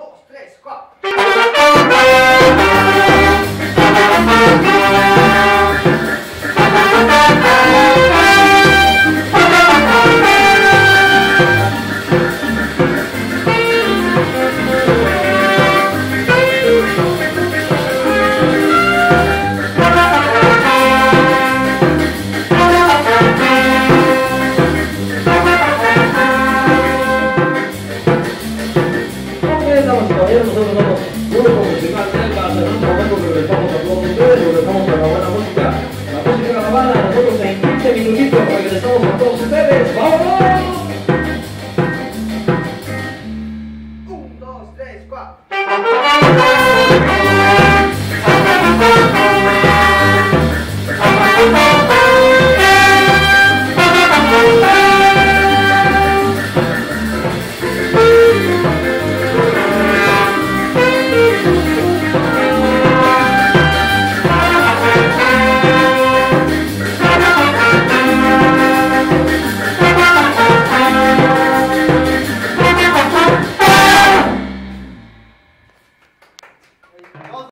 dois, três, quatro. ¿Cómo damas y caballeros, nosotros nos somos Grupo Municipal del Barcelona, momento regresamos a todos ustedes, regresamos a la buena música, la música de la banda, nosotros en 15 minutitos regresamos a todos ustedes, ¡vámonos! Un, dos, tres, cuatro.